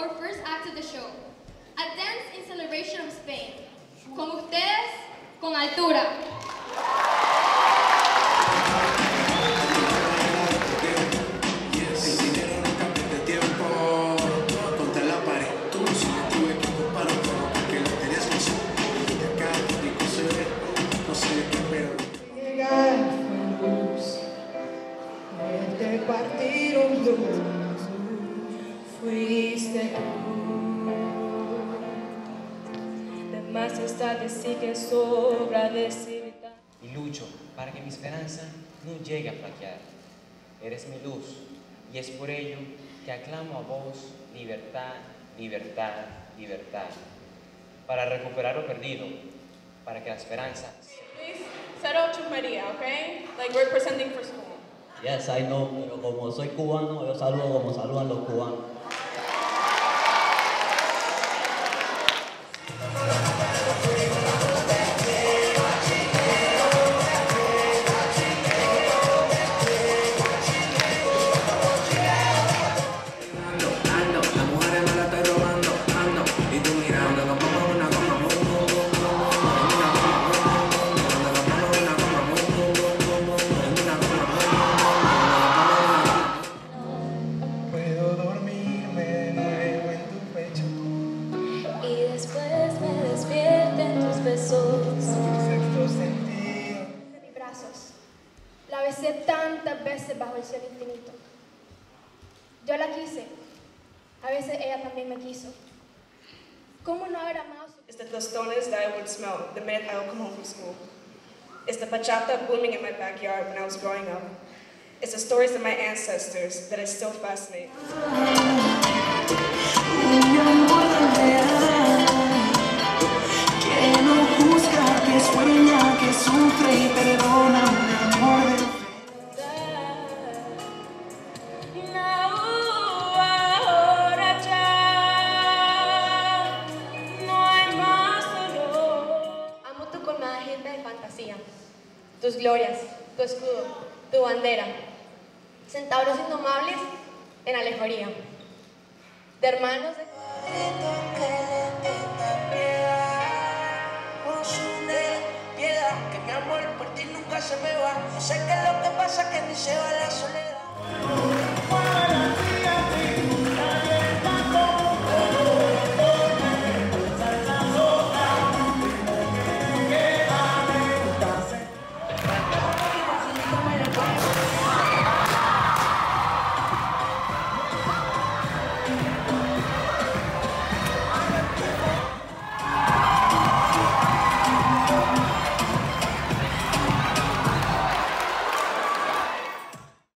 or first act of the show. A dance in celebration of Spain. Con ustedes, con altura. Está decir que sobra decir y lucho para que mi esperanza no llegue a flaquear. Eres mi luz y es por ello que aclamo a vos libertad, libertad, libertad, para recuperar lo perdido, para que la esperanza... Please settle to Maria, okay? Like we're presenting for school. Yes, I know, pero como soy cubano, yo saludo como saludan los cubanos. Besos. de mis brazos. La besé tantas veces bajo el cielo infinito. Yo la quise. A veces ella también me quiso. ¿Cómo no haber amado su... It's the tostones that I would smell the minute I would come home from school. It's the bachata booming in my backyard when I was growing up. It's the stories of my ancestors that I still fascinate. Tus glorias, tu escudo, tu bandera. Centauros indomables en alegoría. De hermanos de... piedad, que mi amor por ti nunca se me va. Sé qué es lo que pasa, que ni se va la soledad.